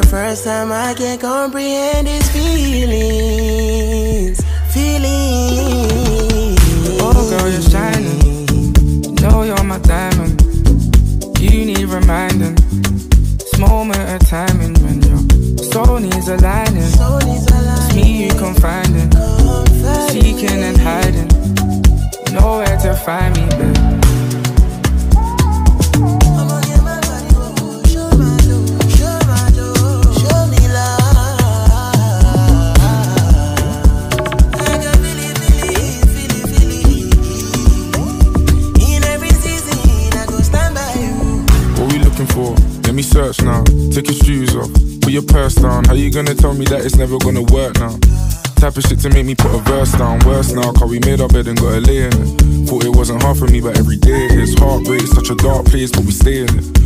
the first time I can't comprehend his feelings. Feelings. Oh, girl, you're shining. Know you're my diamond. You need reminding. This moment of timing when your soul needs aligning. So needs a It's me you confiding, seeking and hiding. Nowhere to find me, babe. Looking for? Let me search now. Take your shoes off, put your purse down. How you gonna tell me that it's never gonna work now? Type of shit to make me put a verse down. Worse now, cause we made our bed and got a lay in it. Thought it wasn't hard for me, but every day it is. Heartbreak, such a dark place, but we stay in it.